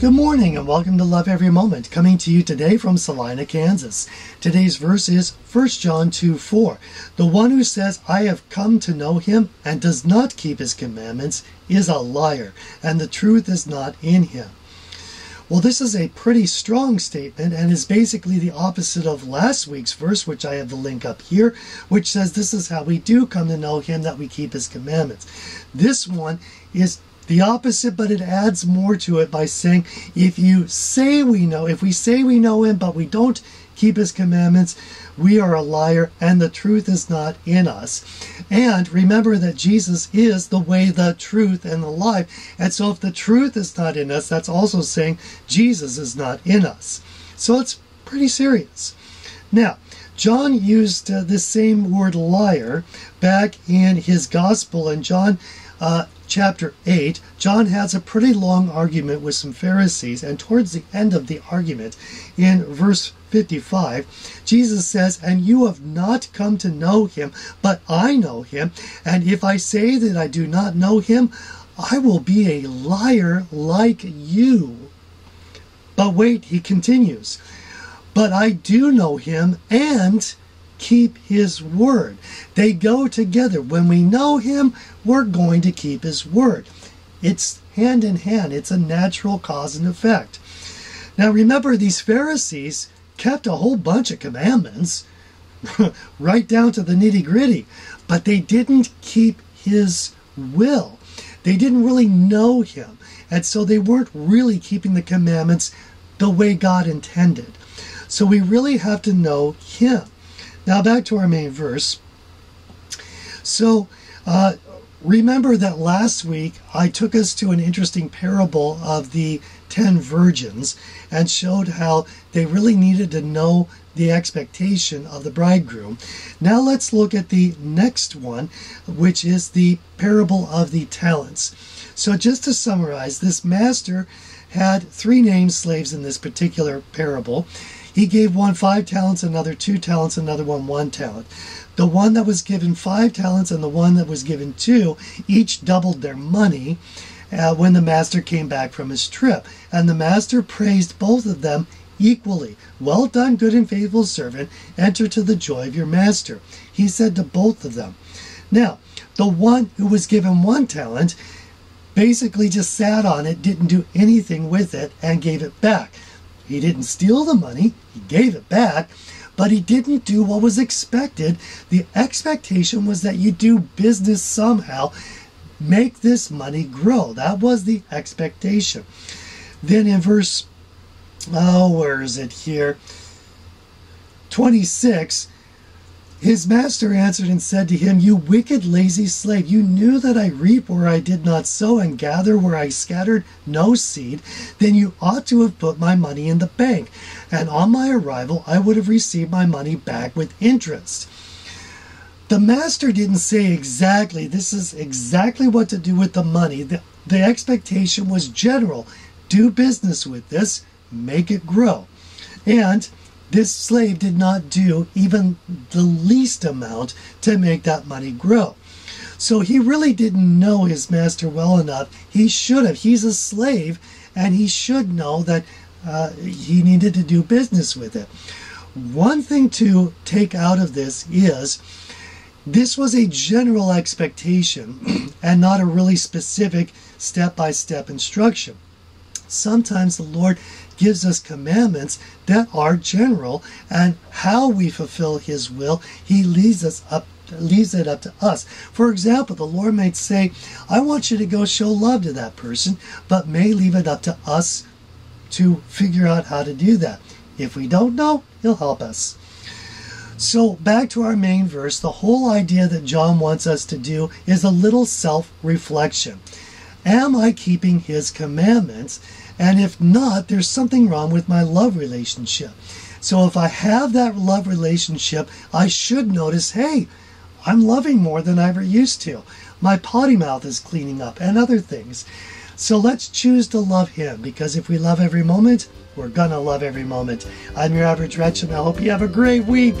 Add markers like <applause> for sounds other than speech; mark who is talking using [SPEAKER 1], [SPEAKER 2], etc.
[SPEAKER 1] Good morning and welcome to Love Every Moment, coming to you today from Salina, Kansas. Today's verse is 1 John 2 4. The one who says, I have come to know him and does not keep his commandments is a liar, and the truth is not in him. Well, this is a pretty strong statement and is basically the opposite of last week's verse, which I have the link up here, which says this is how we do come to know him, that we keep his commandments. This one is the opposite, but it adds more to it by saying, if you say we know, if we say we know him, but we don't keep his commandments, we are a liar and the truth is not in us. And remember that Jesus is the way, the truth, and the life. And so if the truth is not in us, that's also saying Jesus is not in us. So it's pretty serious. Now, John used uh, this same word liar back in his gospel and John uh, chapter 8, John has a pretty long argument with some Pharisees, and towards the end of the argument, in verse 55, Jesus says, And you have not come to know him, but I know him, and if I say that I do not know him, I will be a liar like you. But wait, he continues, But I do know him, and keep his word. They go together. When we know him, we're going to keep his word. It's hand in hand, it's a natural cause and effect. Now remember, these Pharisees kept a whole bunch of commandments, <laughs> right down to the nitty gritty, but they didn't keep his will. They didn't really know him, and so they weren't really keeping the commandments the way God intended. So we really have to know him. Now back to our main verse. So uh, remember that last week I took us to an interesting parable of the ten virgins and showed how they really needed to know the expectation of the bridegroom. Now let's look at the next one, which is the parable of the talents. So just to summarize, this master had three named slaves in this particular parable. He gave one five talents, another two talents, another one one talent. The one that was given five talents and the one that was given two each doubled their money uh, when the master came back from his trip. And the master praised both of them equally. Well done, good and faithful servant. Enter to the joy of your master. He said to both of them. Now, the one who was given one talent basically just sat on it, didn't do anything with it, and gave it back. He didn't steal the money, he gave it back, but he didn't do what was expected. The expectation was that you do business somehow, make this money grow. That was the expectation. Then in verse, oh, where is it here? 26, his master answered and said to him, You wicked, lazy slave, you knew that I reap where I did not sow and gather where I scattered no seed. Then you ought to have put my money in the bank, and on my arrival I would have received my money back with interest. The master didn't say exactly, this is exactly what to do with the money. The, the expectation was general do business with this, make it grow. And this slave did not do even the least amount to make that money grow. So he really didn't know his master well enough. He should have. He's a slave, and he should know that uh, he needed to do business with it. One thing to take out of this is this was a general expectation <clears throat> and not a really specific step by step instruction. Sometimes the Lord gives us commandments that are general, and how we fulfill His will, He leads us up leaves it up to us. For example, the Lord might say, I want you to go show love to that person, but may leave it up to us to figure out how to do that. If we don't know, He'll help us. So, back to our main verse, the whole idea that John wants us to do is a little self reflection. Am I keeping His commandments? And if not, there's something wrong with my love relationship. So if I have that love relationship, I should notice hey, I'm loving more than I ever used to. My potty mouth is cleaning up and other things. So let's choose to love Him because if we love every moment, we're gonna love every moment. I'm your average wretch, and I hope you have a great week.